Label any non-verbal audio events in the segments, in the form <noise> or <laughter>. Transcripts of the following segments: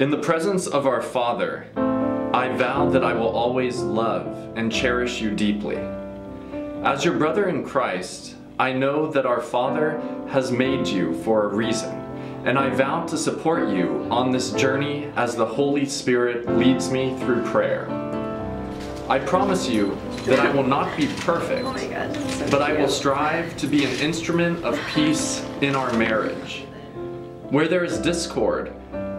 In the presence of our Father, I vow that I will always love and cherish you deeply. As your brother in Christ, I know that our Father has made you for a reason, and I vow to support you on this journey as the Holy Spirit leads me through prayer. I promise you that I will not be perfect, Oh my god. so but I will strive to be an instrument of peace in our marriage. Where there is discord,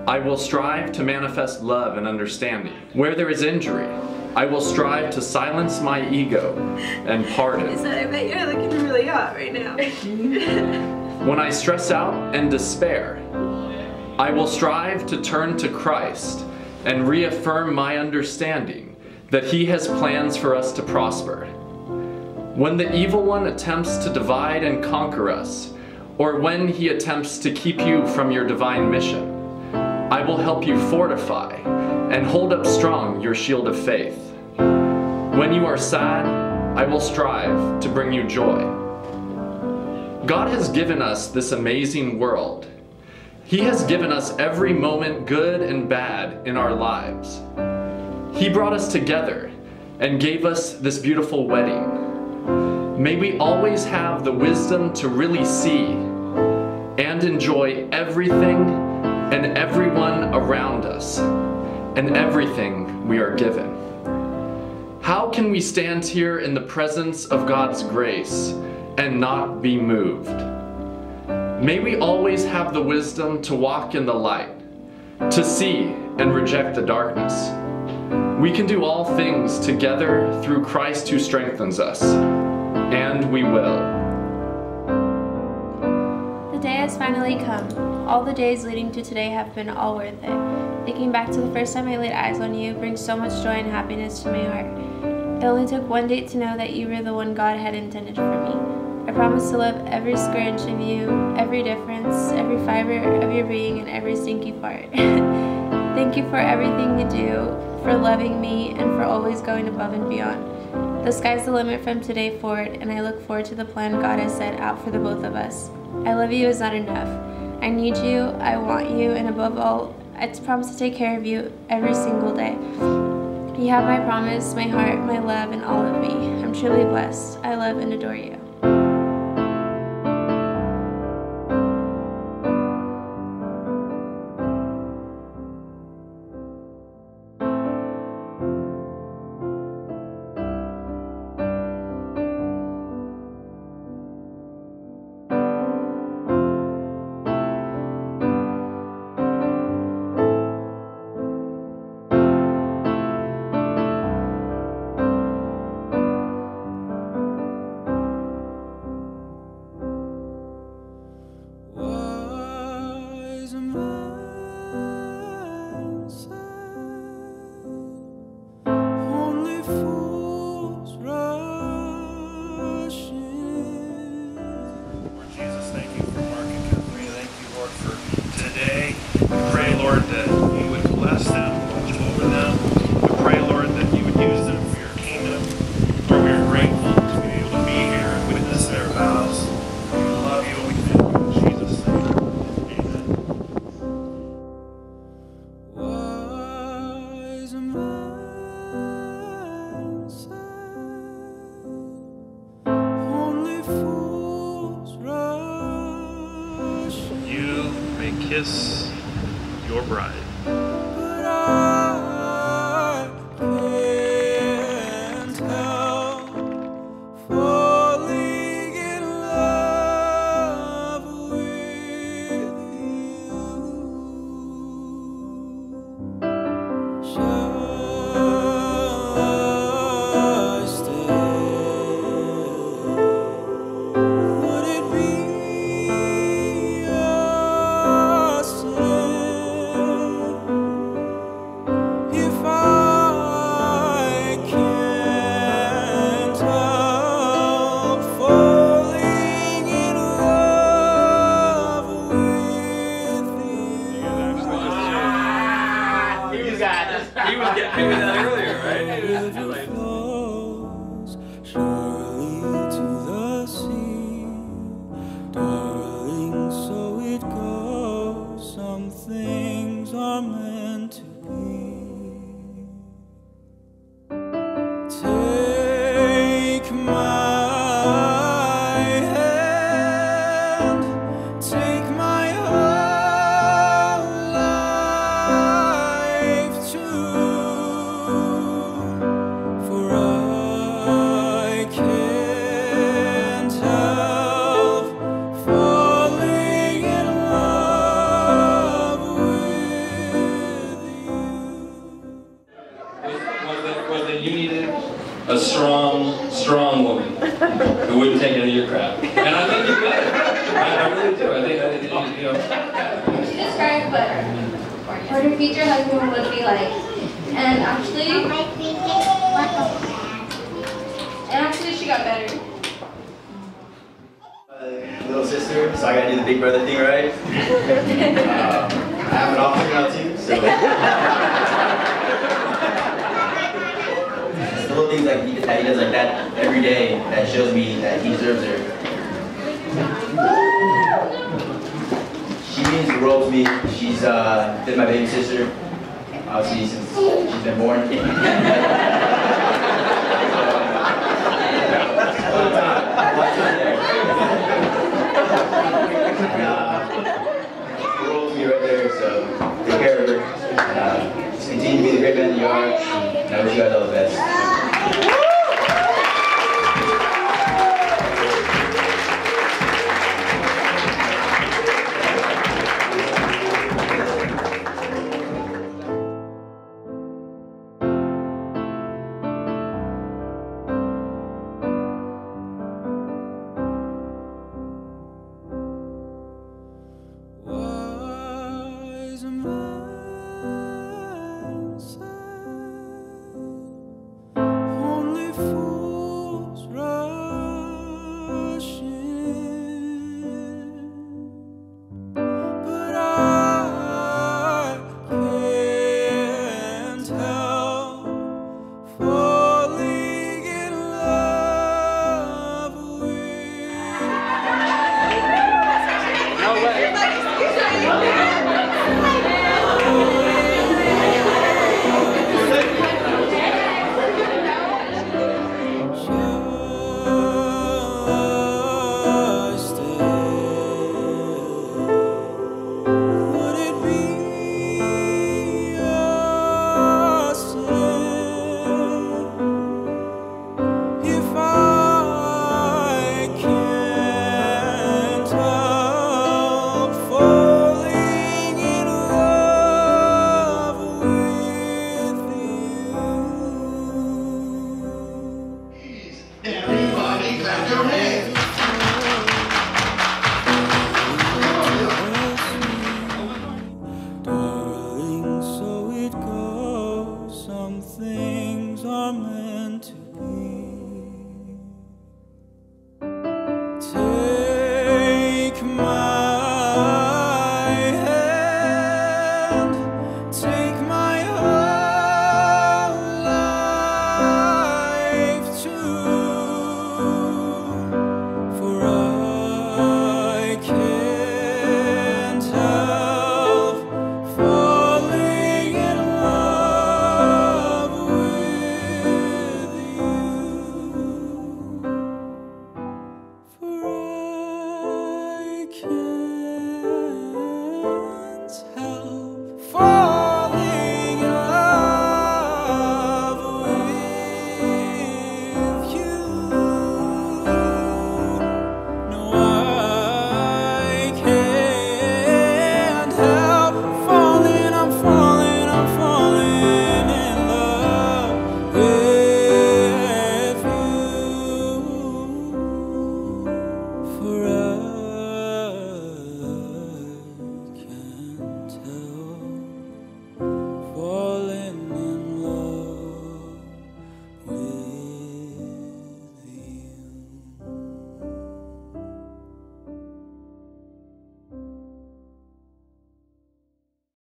I will strive to manifest love and understanding. Where there is injury, I will strive to silence my ego and pardon. said, I bet you're looking really hot right now. <laughs> When I stress out and despair, I will strive to turn to Christ and reaffirm my understanding that He has plans for us to prosper. When the evil one attempts to divide and conquer us, or when he attempts to keep you from your divine mission, I will help you fortify and hold up strong your shield of faith. When you are sad, I will strive to bring you joy. God has given us this amazing world. He has given us every moment, good and bad, in our lives. He brought us together and gave us this beautiful wedding. May we always have the wisdom to really see and enjoy everything and everyone around us and everything we are given. How can we stand here in the presence of God's grace and not be moved? May we always have the wisdom to walk in the light, to see and reject the darkness. We can do all things together through Christ who strengthens us, and we will. Day has finally come. All the days leading to today have been all worth it. Thinking back to the first time I laid eyes on you brings so much joy and happiness to my heart. It only took one date to know that you were the one God had intended for me. I promise to love every square inch of you, every difference, every fiber of your being, and every stinky part. <laughs> Thank you for everything you do, for loving me, and for always going above and beyond. The sky's the limit from today forward, and I look forward to the plan God has set out for the both of us. I love you is not enough. I need you, I want you, and above all, I promise to take care of you every single day. You have my promise, my heart, my love, and all of me. I'm truly blessed. I love and adore you. Kiss your bride. Adelaide. What her future husband would be like. And actually, and actually she got better. My little sister, so I gotta do the big brother thing, right? um, <laughs> I have an officer now too, so. <laughs> The little things like he, that he does like that every day that shows me that he deserves her. Means the world to me. She's uh, been my baby sister, obviously since she's been born. <laughs> World to me right there, so take care of her. Continue to be the great man you are. I wish you guys